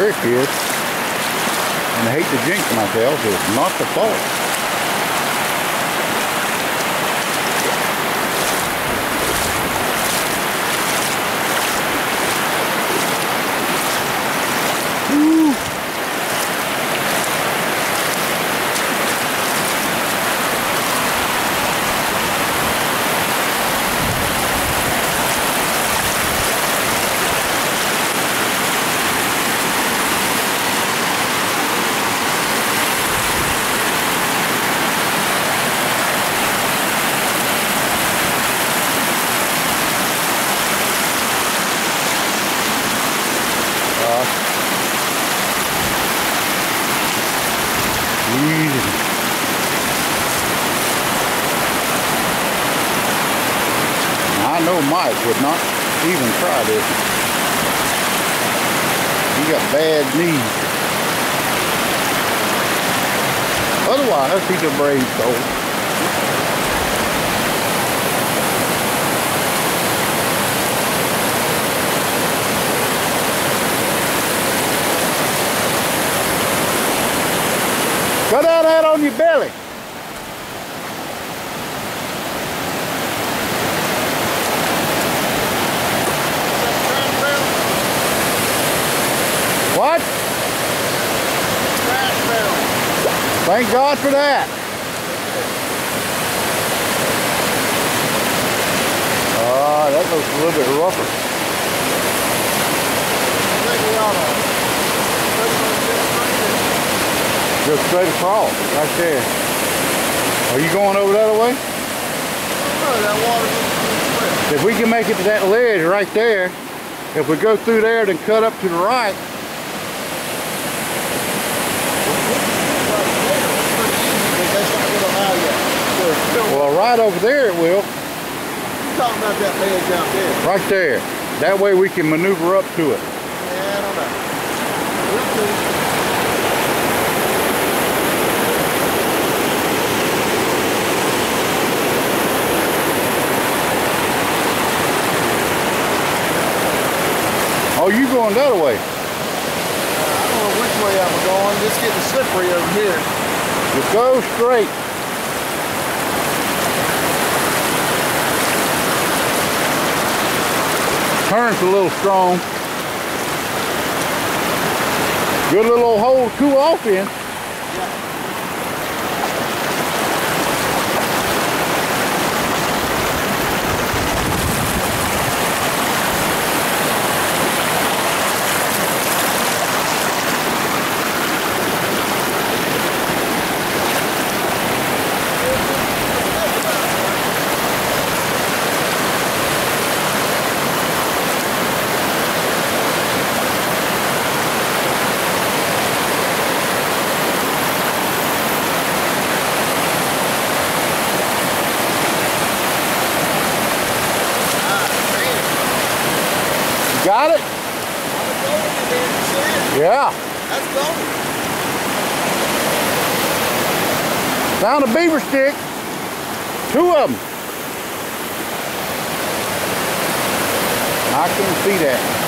trick is, and I hate to jinx myself, it's not the fault. I know Mike would not even try this. He got bad knees. Otherwise, he's a brave soul. Go that on your belly. Thank God for that. Oh, that looks a little bit rougher. Just straight across, right there. Are you going over that way? If we can make it to that ledge right there, if we go through there and cut up to the right, right over there it will. You're talking about that ledge out there. Right there. That way we can maneuver up to it. Yeah, I don't know. Oh, you going that way? I don't know which way I'm going. Just getting slippery over here. Just go straight. Turn's a little strong. Good little hole to cool off in. Got it? Yeah. That's gold. Found a beaver stick. Two of them. I couldn't see that.